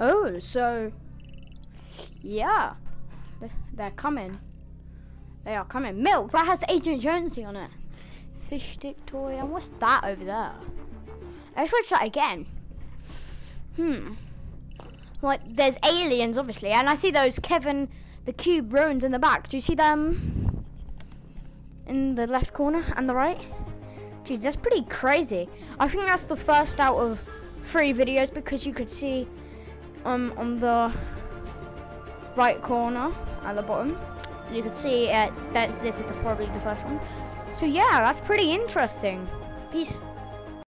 Oh, so yeah, they're coming. They are coming. Milk that has Agent Jonesy on it. Fish stick toy, and what's that over there? Let's watch that again. Hmm. Like there's aliens, obviously, and I see those Kevin the Cube ruins in the back. Do you see them in the left corner and the right? Jeez, that's pretty crazy. I think that's the first out of three videos because you could see um on the right corner at the bottom. You can see uh, that this is the, probably the first one. So yeah, that's pretty interesting. Peace.